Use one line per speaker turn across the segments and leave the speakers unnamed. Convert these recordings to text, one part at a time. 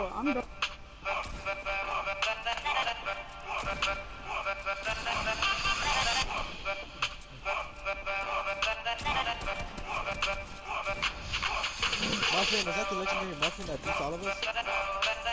cool. I'm going. Muffin, is that the legendary Muffin that beats all of us?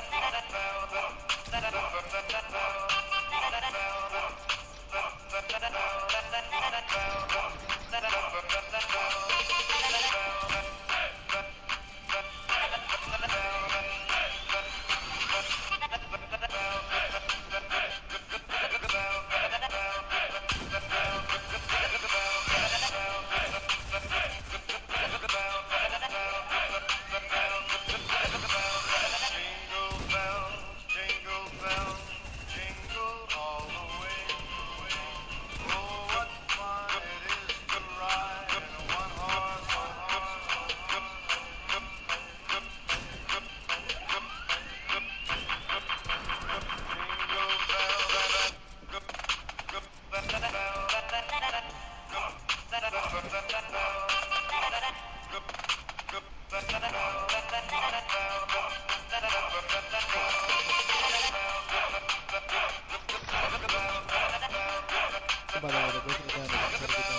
coba dong ada gue cerita